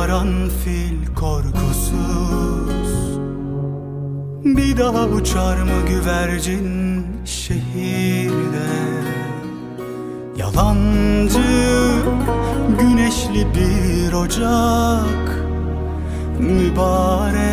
karanfil korkusuz. Bir daha uçar mı güvercin şehirde? Yalancı güneşli bir ocak Mübarek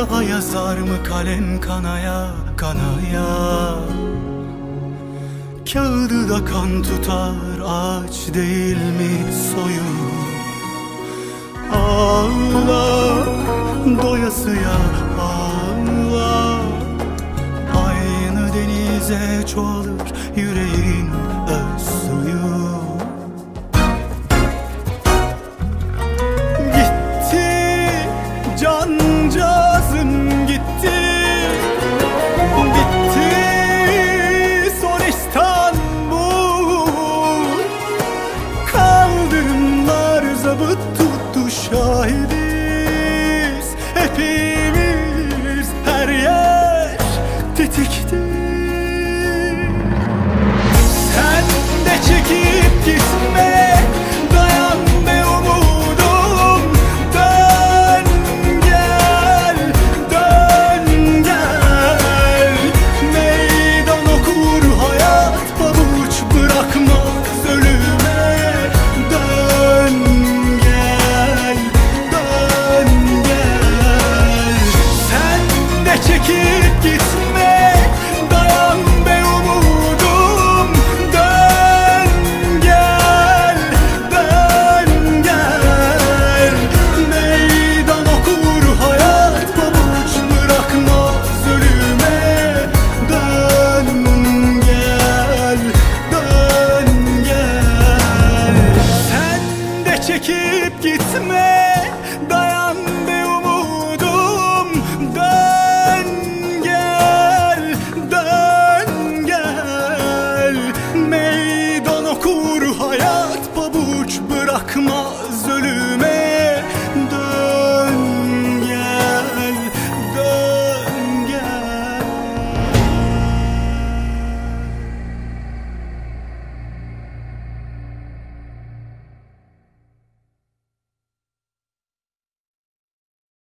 Daha yazar mı kalem kanaya kanaya? Kağıdı da kan tutar ağaç değil mi soyu Ağla doyasıya ağla Aynı denize çoğalır yüreğin öz suyu. Tetikte. çekip